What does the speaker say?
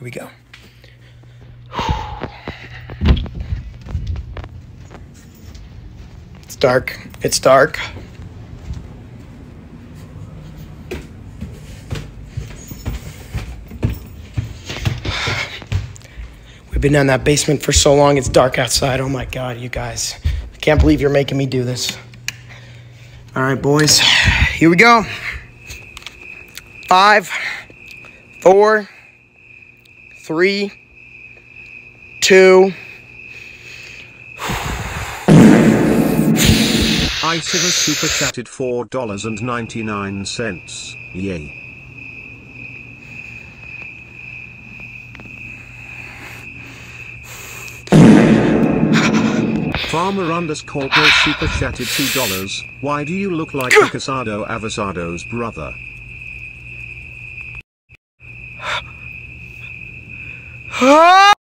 Here we go. It's dark. It's dark. We've been in that basement for so long. It's dark outside. Oh my God, you guys. I can't believe you're making me do this. All right, boys. Here we go. Five, four, three, two. Iciver super chatted $4.99. Yay. Farmer underscore super chatted $2. Why do you look like Casado Avasado's brother? Ah!